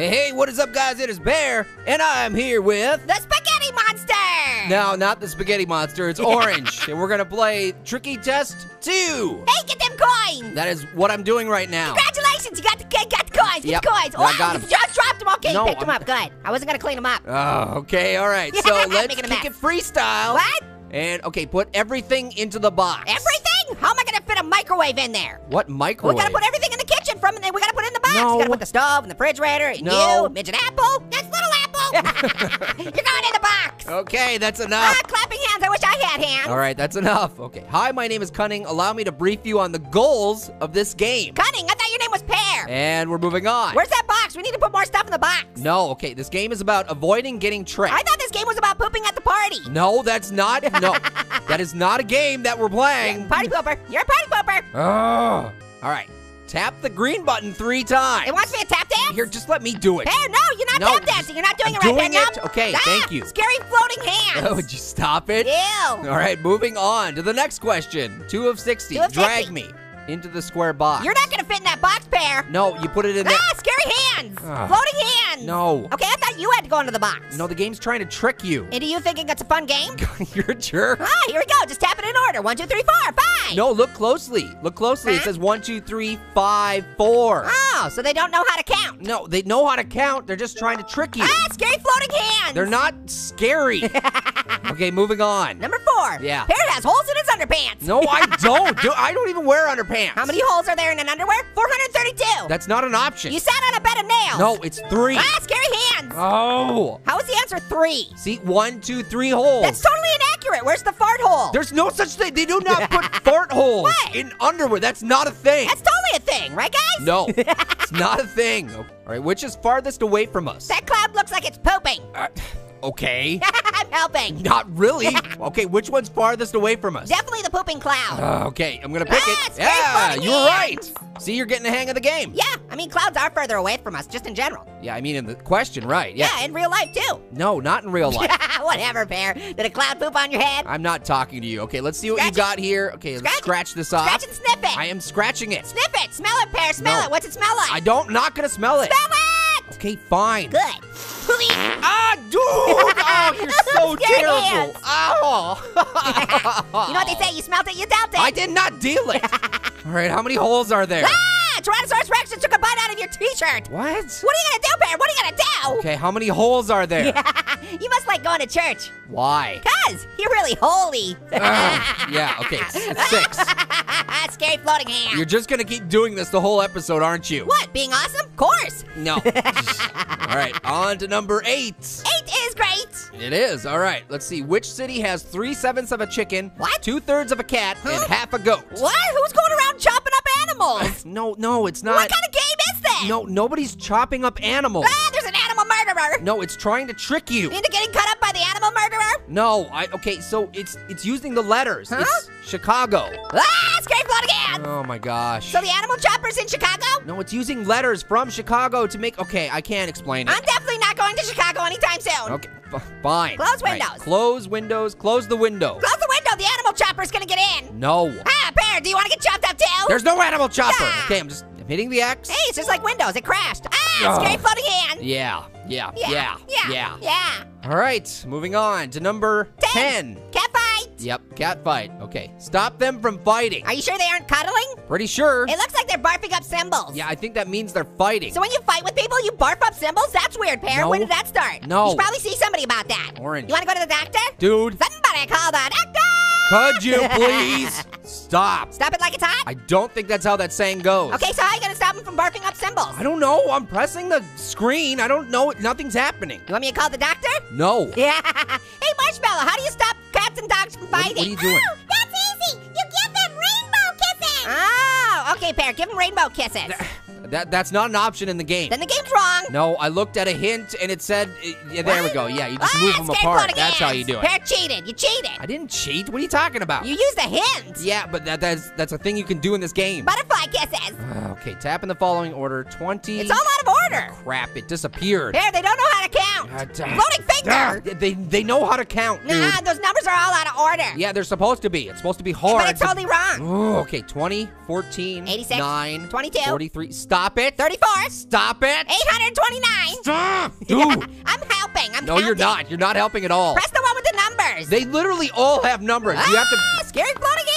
Hey, hey, what is up, guys? It is Pear, and I'm here with. The Spaghetti Monster! No, not the spaghetti monster, it's Orange, and we're gonna play Tricky Test 2. Hey, get them coins! That is what I'm doing right now. Congratulations, you got the, got the coins, Yep, get the coins. I Wow, got oh, you 'em. just dropped them. Okay, No, you picked them up. Good. I wasn't gonna clean them up. Oh, okay, all right. So let's kick it freestyle. What? And okay, put everything into the box. Everything? How am I gonna fit a microwave in there? What microwave? We gotta put everything in the kitchen from, and then we gotta put it in the We gotta put the stove and the refrigerator, and No. you, midget apple. That's little apple. You're going in the box. Okay, that's enough. Ah, clapping hands. I wish I had hands. All right, that's enough. Okay. Hi, my name is Cunning. Allow me to brief you on the goals of this game. Cunning. I thought your name was Pear. And we're moving on. Where's that box? We need to put more stuff in the box. No, okay, this game is about avoiding getting tricked. I thought this game was about pooping at the party. No, that's not. No, that is not a game that we're playing. Party pooper. You're a party pooper. Oh. All right. Tap the green button three times. It wants me to tap dance? Here, just let me do it. Pear, no, you're not No, tap dancing. You're not doing I'm it right, doing Pear. it. Okay, ah, thank you. Scary floating hands. Oh, would you stop it? Ew. All right, moving on to the next question. Two of 60. Two of Drag 60. me into the square box. You're not gonna fit in that box, Pear. No, you put it in there. Ah, scary hands. Ah. Floating hands. No. Okay, I thought you had to go into the box. No, the game's trying to trick you. And do you thinking it's a fun game? You're a jerk. ah, here we go. Just tap it in order. One, two, three, four, five. No, look closely. Look closely. It says one, two, three, five, four. Oh, so they don't know how to count. No, they know how to count. They're just trying to trick you. Ah, scary floating hands. They're not scary. okay, moving on. Number four. Yeah. Pear has holes in his underpants. No, I don't. Do I don't even wear underpants. How many holes are there in an underwear? 432. That's not an option. you sat on a bed of nails. No, it's three. Ah, scary hands. Oh. How is the answer three? See, one, two, three holes. That's totally inaccurate. Where's the fart hole? There's no such thing. They do not put fart holes What? in underwear. That's not a thing. That's totally a thing, right, guys? no, it's not a thing. All right, which is farthest away from us? That cloud looks like it's pooping. Uh, okay. I'm helping. Not really. Okay, which one's farthest away from us? Definitely the pooping cloud. Uh, okay, I'm gonna pick Ah, it. it's Yeah, you were right. See, you're getting the hang of the game. yeah, I mean, clouds are further away from us, just in general. Yeah, I mean in the question, right? Yeah. Yeah, in real life, too. No, not in real life. Whatever, Pear. Did a cloud poop on your head? I'm not talking to you. Okay, let's see what Scratch you it. got here. Okay, let's Scratch it. scratch this off. Scratch and sniff it. I am scratching it. Sniff it. Smell it, Pear. Smell No. it. What's it smell like? I don't. Not gonna smell it. Smell it. Okay, fine. Good. Ah, dude! Oh, you're so terrible. hands. Ow! you know what they say? You smelt it, you dealt it. I did not deal it. All right, how many holes are there? Ah! Tyrannosaurus Rex just took a bite out of your t-shirt. What? What are you gonna do, Pear? What are you gonna do? Okay, how many holes are there? You must like going to church. Why? Cuz, you're really holy. Ugh, yeah, okay, it's, it's six. Scary floating hand. You're just gonna keep doing this the whole episode, aren't you? What, being awesome? Of course. No. All right, on to number eight. Eight is great. It is. All right, let's see. Which city has three sevenths of a chicken, What? two thirds of a cat, Huh? and half a goat? What? Who's going around chopping up animals? No, no, it's not. what kind of game is this? No, nobody's chopping up animals. Ah, there's an animal murderer. No, it's trying to trick you. Into getting cut by the animal murderer? No, I okay, so it's it's using the letters. Huh? It's Chicago. Ah, scary floating hand. Oh my gosh. So the animal chopper's in Chicago? no, it's using letters from Chicago to make Okay, I can't explain it. I'm definitely not going to Chicago anytime soon. Okay, fine. Close Right, windows. Close windows. Close the window. Close the window. The animal chopper's gonna get in. No. Ah, Pear, do you want to get chopped up too? There's no animal chopper. Ah. Okay, I'm just I'm hitting the X. Hey, it's just like Windows. It crashed. Ah, scary floating hand. Yeah, yeah, yeah, Yeah. yeah. Yeah. All right, moving on to number 10. Cat fight. Yep, cat fight. Okay, stop them from fighting. Are you sure they aren't cuddling? Pretty sure. It looks like they're barfing up symbols. Yeah, I think that means they're fighting. So when you fight with people, you barf up symbols? That's weird, Pear. No. When did that start? No. You should probably see somebody about that. Orange. You want to go to the doctor? Dude, Somebody call the doctor! Could you please stop? Stop it like it's hot? I don't think that's how that saying goes. Okay, so how are you going to stop him from barfing up symbols? I don't know. I'm pressing the screen. I don't know. Nothing's happening. You want me to call the doctor? No. Yeah. hey, Marshmallow, how do you stop cats and dogs from What- what are you doing? Oh, that's easy. You give them rainbow kisses. Oh, okay, Pear. Give them rainbow kisses. That that's not an option in the game. then the game's wrong. No, I looked at a hint and it said, yeah, there we go. Yeah, you just Ah, move them apart. That's how you do it. Pear cheated. You cheated. I didn't cheat. What are you talking about? You used a hint. yeah, but that, that's that's a thing you can do in this game. Butterfly kisses. Uh, okay, tap in the following order. 20. It's all out of order. Crap, it disappeared. Pear, they don't know Floating finger. They they know how to count, dude. Nah, those numbers are all out of order. Yeah, they're supposed to be. It's supposed to be hard. But it's totally wrong. Oh, okay, 20, 14, 86, 9, 22, 43. Stop it. 34, Stop it. 829. Stop. Dude. I'm helping. I'm no, you're not. You're not helping at all. Press the one with the numbers. They literally all have numbers. You have to. Ah, scary floating hands.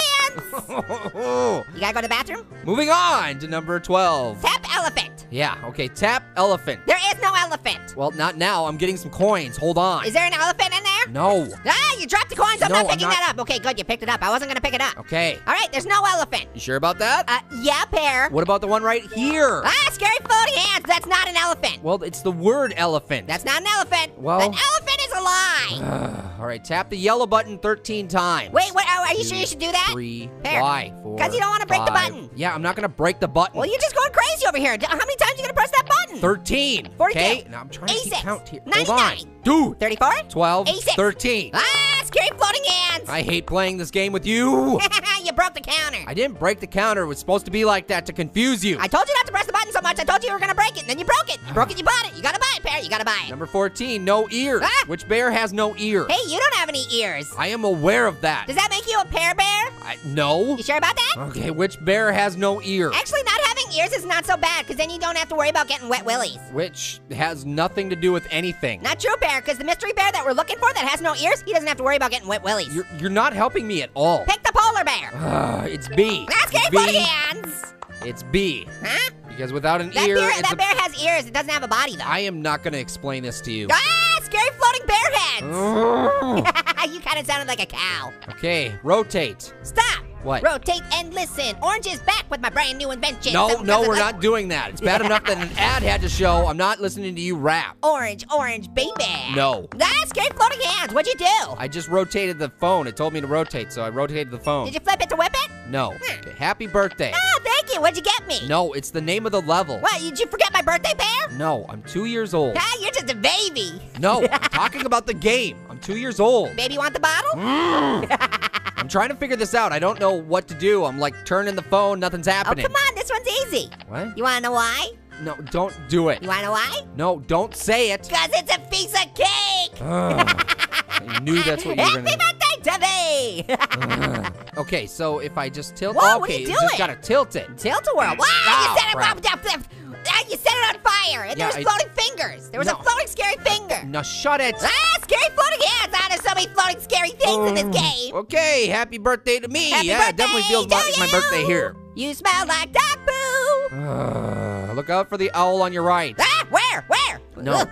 Oh. You gotta go to the bathroom? Moving on to number 12. Tap elephant. Yeah, okay, tap elephant. There is no elephant. Well, not now. I'm getting some coins. Hold on. Is there an elephant in there? No. Ah, you dropped the coins. I'm No, not I'm picking not- that up. Okay, good. You picked it up. I wasn't gonna pick it up. Okay. All right, there's no elephant. You sure about that? Uh, yeah, pear. What about the one right here? Ah, scary floating hands. That's not an elephant. Well, it's the word elephant. That's not an elephant. Well- an elephant lie. All right, tap the yellow button 13 times. Wait, what? Are, you sure you should do that? Three. Pear. Why? Four. 'Cause you don't wanna break the button. Yeah, I'm not gonna break the button. Well, you're just going crazy over here. How many times are you gonna press that button? 13. 42, Okay, now I'm trying to count here. 99, Hold on. Dude. 34? 12, 86. 13. Ah, scary floating hands. I hate playing this game with you. you broke the counter. I didn't break the counter. It was supposed to be like that to confuse you. I told you not to press the button so much. I told you you were gonna break it, and then you broke it. You broke it, you bought it. You gotta buy it, Pear. You gotta buy it. Number 14, no ears. Ah. Which bear has no ears? Hey, you don't have any ears. I am aware of that. Does that make you a pear bear? I, no. You sure about that? Okay, which bear has no ear? Actually, not having ears is not so bad, because then you don't have to worry about getting wet willies. Which has nothing to do with anything. Not true, Bear, because the mystery bear that we're looking for that has no ears, he doesn't have to worry about getting wet willies. You're, you're not helping me at all. Pick polar bear. Ah, it's B. That's It's scary B. floating hands. It's B. Huh? Because without an That, ear, bear, it's that a- bear has ears. It doesn't have a body, though. I am not going to explain this to you. Ah, scary floating bear heads. Oh. you kind of sounded like a cow. okay, rotate. Stop. What? Rotate and listen. Orange is back with my brand new invention. No, no, we're like- not doing that. It's bad enough that an ad had to show. I'm not listening to you rap. Orange, orange, baby. No. That's scary floating hands. What'd you do? I just rotated the phone. It told me to rotate, so I rotated the phone. Did you flip it to whip it? No. Okay, happy birthday. Ah, thank you. What'd you get me? No, it's the name of the level. What, did you forget my birthday, Pear? No, I'm two years old. Ah, you're just a baby. No, I'm talking about the game. I'm two years old. Baby you want the bottle? I'm trying to figure this out. I don't know what to do. I'm like turning the phone, nothing's happening. Oh, happening. come on. This one's easy. What? You wanna know why? No, don't do it. You wanna know why? No, don't say it. Because it's a piece of cake. Ugh. I knew that's what you were gonna. birthday to me. Ah. Okay, so if I just tilt, Whoa, what are okay, you you just gotta tilt it. Tilt-a-whirl. Wow, Oh, you ah, set it crap. You set it on fire, and Yeah, there was I- floating fingers. There was No. a floating scary finger. Now shut it. Ah, scary floating hands. Ah, there's so many floating scary things in this game. Okay, happy birthday to me. Happy yeah, definitely feels to like my you. birthday here. You smell like dog poo. Uh, look out for the owl on your right. Ah, where? Where? No.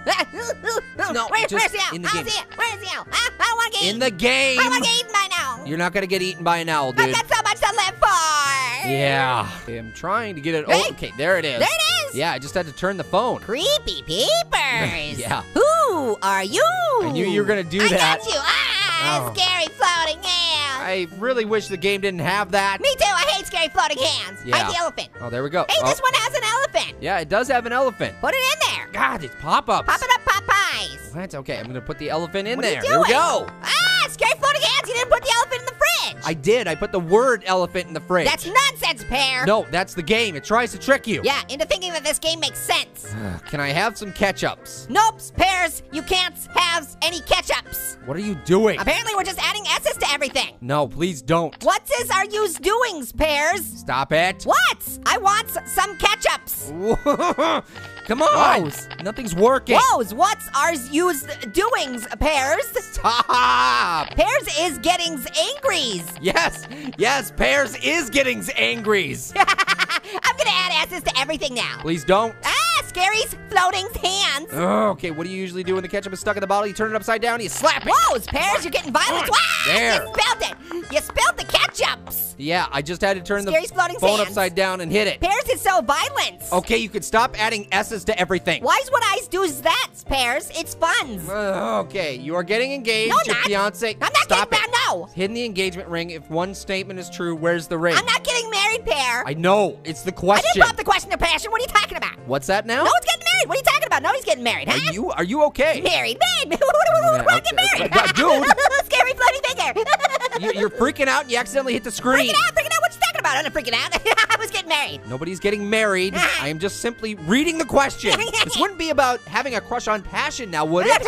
no. Where, just where's the owl? in the I game. see it. Where's the owl? Ah, I don't want to get In eaten. the game. I want to get eaten by now. You're not gonna get eaten by an owl, dude. I've got so much to live for. Yeah. I'm trying to get it. Oh, okay, there it is. There it is. Yeah, I just had to turn the phone. Creepy peepers. Yeah. Who are you? I knew you were gonna do I that. got you. Ah, Oh. scary floating hands. I really wish the game didn't have that. Me too. I hate scary floating hands. Yeah. Hide the elephant. Oh, there we go. Hey, Oh, this one has an elephant. Yeah, it does have an elephant. Put it in there. God, it's pop-ups. Pop it up, Popeyes. That's Okay, I'm gonna put the elephant in What are there. you There we go. Ah, scary floating hands. You didn't put the elephant in the fridge. I did. I put the word elephant in the fridge. That's nonsense, No, that's the game. It tries to trick you. Yeah, into thinking that this game makes sense. Can I have some ketchups? Nope, Pears. You can't have any ketchups. What are you doing? Apparently, we're just adding S's to everything. No, please don't. What's is are yous doings, Pears? Stop it. What? I want some ketchups. Come on. Woes. Nothing's working. Whoas, what's ours yous doings, Pears? Stop. Pears is gettings angries. Yes, yes, Pears is getting angries. I'm gonna add S's to everything now. Please don't. Ah, Scary's floating hands. Oh, okay, what do you usually do when the ketchup is stuck in the bottle? You turn it upside down, you slap it. Whoas, Pears, you're getting violent. Wow, There. you spilled it. You spilled the ketchups. Yeah, I just had to turn Scary's the floating phone sands. upside down and hit it. Pears is so violent. Okay, you could stop adding S's to everything. Why's what I do is that, Pears? It's fun. Uh, okay, you are getting engaged. No, Your not. fiance. I'm not Stop it. No. Hidden the engagement ring. If one statement is true, where's the ring? I'm not getting married, Pear. I know. It's the question. I didn't pop the question of passion. What are you talking about? What's that now? No one's getting married. What are you talking about? Nobody's getting married, huh? Are you are you okay? married? Married? Who want get okay. married? Uh, dude. Scary floating finger. You- You're freaking out. and You accidentally hit the screen. freaking out, freaking out. What you talking about? I'm not freaking out. I was getting married. Nobody's getting married. I am just simply reading the question. this wouldn't be about having a crush on passion now, would it?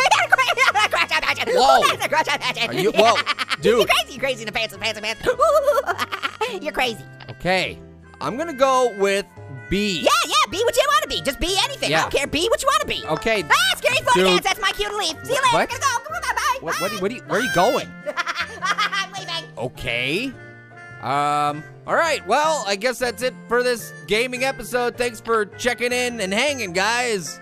Passion. Whoa. Who has a passion? Are you- whoa, dude. You're crazy. You're crazy in the pants and pants and pants. You're crazy. Okay, I'm gonna go with B. Yeah, yeah. Be what you want to be. Just be anything. Yeah. I don't care. Be what you want to be. Okay. Ah, scary phone dance. That's my cue to leave. See you later. What? Gotta go. Come on, bye. What, what, what you, where are you going? I'm leaving. Okay. Um, all right. Well, I guess that's it for this gaming episode. Thanks for checking in and hanging, guys.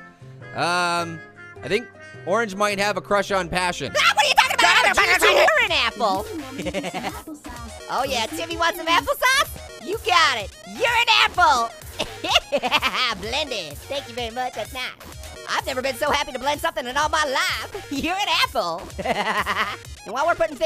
Um, I think Orange might have a crush on Passion. Ah, what are you talking about? Damn it, You're an apple. oh yeah, Timmy wants some applesauce? You got it. You're an apple. Blended. Thank you very much. That's nice. I've never been so happy to blend something in all my life. You're an apple. and while we're putting things